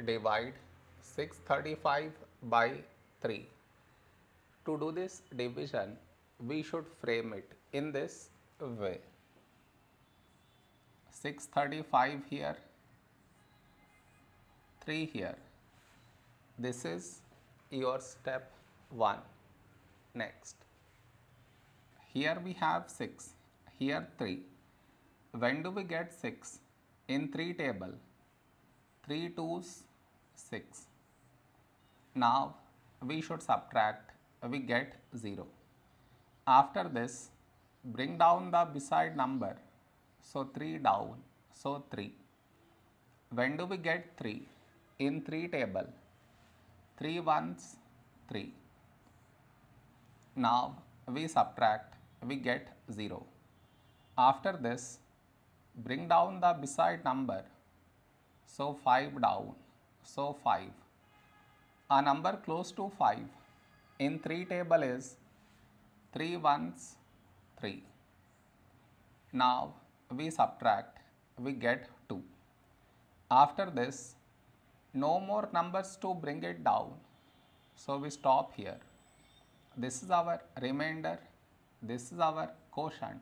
divide 635 by 3. To do this division, we should frame it in this way. 635 here, 3 here. This is your step 1. Next. Here we have 6, here 3. When do we get 6? In 3 table, 3 twos 6. Now we should subtract, we get 0. After this, bring down the beside number. So 3 down, so 3. When do we get 3? In 3 table, 3 ones 3. Now we subtract, we get 0. After this, bring down the beside number. So 5 down, so 5. A number close to 5 in 3 table is 3 ones 3. Now we subtract, we get 2. After this, no more numbers to bring it down. So we stop here. This is our remainder, this is our quotient.